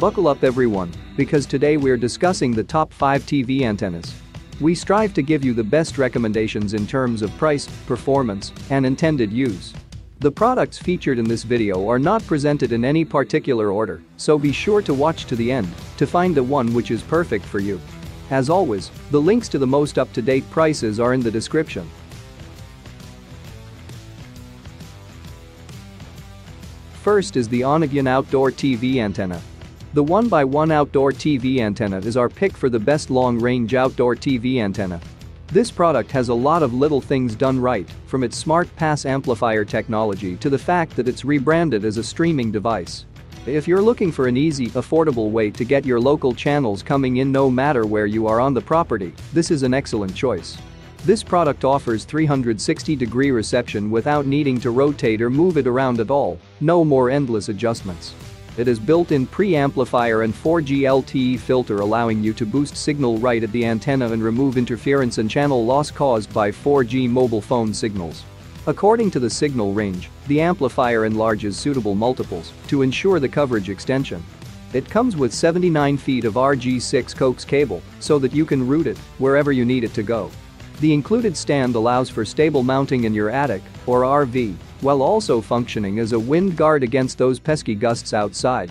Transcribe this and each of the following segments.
Buckle up everyone, because today we're discussing the top 5 TV antennas. We strive to give you the best recommendations in terms of price, performance, and intended use. The products featured in this video are not presented in any particular order, so be sure to watch to the end to find the one which is perfect for you. As always, the links to the most up-to-date prices are in the description. First is the Onebyone Outdoor TV Antenna. The Onebyone outdoor TV antenna is our pick for the best long-range outdoor TV antenna. This product has a lot of little things done right, from its smart pass amplifier technology to the fact that it's rebranded as a streaming device. If you're looking for an easy, affordable way to get your local channels coming in no matter where you are on the property, this is an excellent choice. This product offers 360 degree reception without needing to rotate or move it around at all, no more endless adjustments. It has built-in preamplifier and 4G LTE filter allowing you to boost signal right at the antenna and remove interference and channel loss caused by 4G mobile phone signals. According to the signal range, the amplifier enlarges suitable multiples to ensure the coverage extension. It comes with 79 feet of RG6 coax cable so that you can route it wherever you need it to go. The included stand allows for stable mounting in your attic or RV while also functioning as a wind guard against those pesky gusts outside.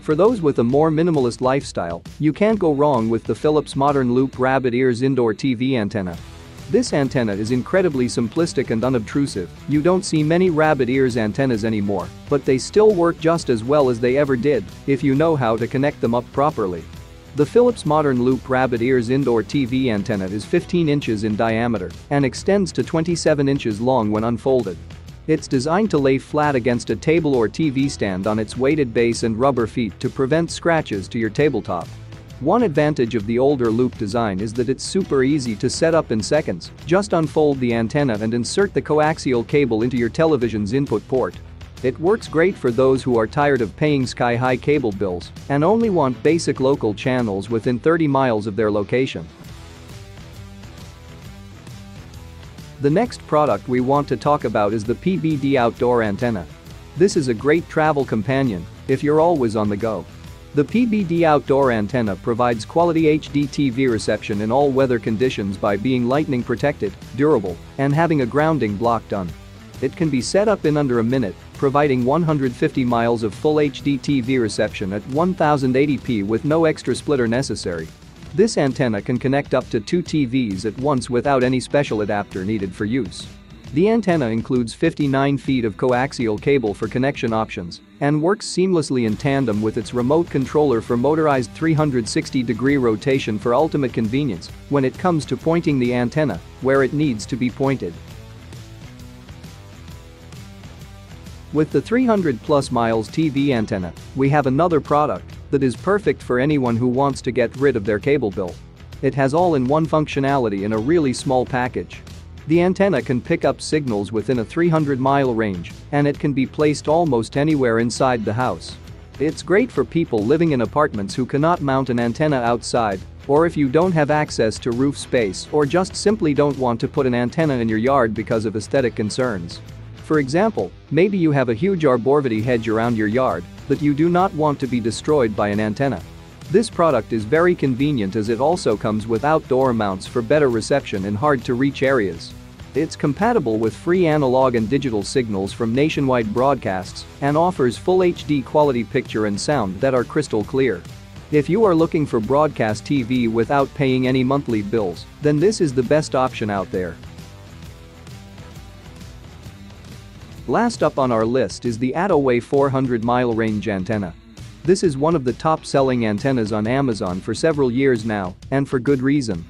For those with a more minimalist lifestyle, you can't go wrong with the Philips Modern Loop Rabbit Ears Indoor TV Antenna. This antenna is incredibly simplistic and unobtrusive, you don't see many rabbit ears antennas anymore, but they still work just as well as they ever did if you know how to connect them up properly. The Philips Modern Loop Rabbit Ears indoor TV antenna is 15 inches in diameter and extends to 27 inches long when unfolded. It's designed to lay flat against a table or TV stand on its weighted base and rubber feet to prevent scratches to your tabletop. One advantage of the older loop design is that it's super easy to set up in seconds, just unfold the antenna and insert the coaxial cable into your television's input port. It works great for those who are tired of paying sky-high cable bills and only want basic local channels within 30 miles of their location. The next product we want to talk about is the PBD Outdoor Antenna. This is a great travel companion if you're always on the go. The PBD Outdoor Antenna provides quality HD TV reception in all weather conditions by being lightning protected, durable, and having a grounding block done. It can be set up in under a minute providing 150 miles of full HD TV reception at 1080p with no extra splitter necessary. This antenna can connect up to two TVs at once without any special adapter needed for use. The antenna includes 59 feet of coaxial cable for connection options and works seamlessly in tandem with its remote controller for motorized 360-degree rotation for ultimate convenience when it comes to pointing the antenna where it needs to be pointed. With the 300 plus miles TV antenna, we have another product that is perfect for anyone who wants to get rid of their cable bill. It has all-in-one functionality in a really small package. The antenna can pick up signals within a 300-mile range, and it can be placed almost anywhere inside the house. It's great for people living in apartments who cannot mount an antenna outside, or if you don't have access to roof space or just simply don't want to put an antenna in your yard because of aesthetic concerns. For example, maybe you have a huge arborvitae hedge around your yard that you do not want to be destroyed by an antenna. This product is very convenient as it also comes with outdoor mounts for better reception in hard-to-reach areas. It's compatible with free analog and digital signals from nationwide broadcasts and offers full HD quality picture and sound that are crystal clear. If you are looking for broadcast TV without paying any monthly bills, then this is the best option out there. Last up on our list is the Addoway 400 mile range antenna. This is one of the top selling antennas on Amazon for several years now, and for good reason.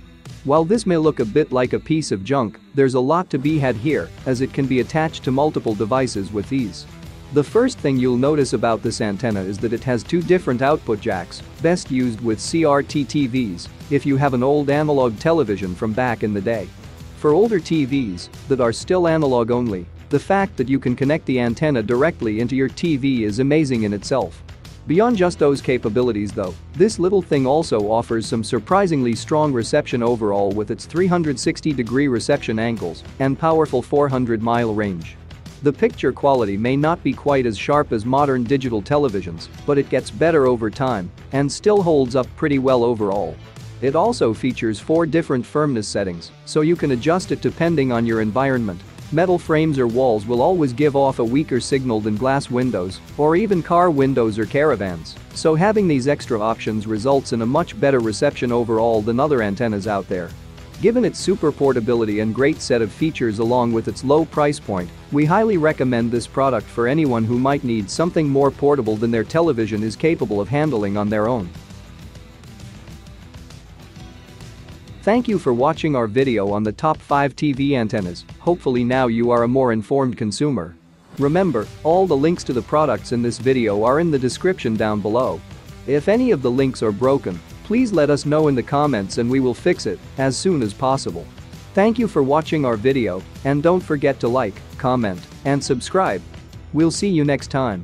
While this may look a bit like a piece of junk, there's a lot to be had here, as it can be attached to multiple devices with ease. The first thing you'll notice about this antenna is that it has two different output jacks, best used with CRT TVs if you have an old analog television from back in the day. For older TVs that are still analog only, the fact that you can connect the antenna directly into your TV is amazing in itself. Beyond just those capabilities though, this little thing also offers some surprisingly strong reception overall with its 360 degree reception angles and powerful 400 mile range. The picture quality may not be quite as sharp as modern digital televisions, but it gets better over time and still holds up pretty well overall. It also features four different firmness settings, so you can adjust it depending on your environment. Metal frames or walls will always give off a weaker signal than glass windows or even car windows or caravans, so having these extra options results in a much better reception overall than other antennas out there. Given its super portability and great set of features along with its low price point, we highly recommend this product for anyone who might need something more portable than their television is capable of handling on their own. Thank you for watching our video on the top 5 TV antennas, hopefully now you are a more informed consumer. Remember, all the links to the products in this video are in the description down below. If any of the links are broken, Please let us know in the comments and we will fix it as soon as possible. Thank you for watching our video and don't forget to like, comment, and subscribe. We'll see you next time.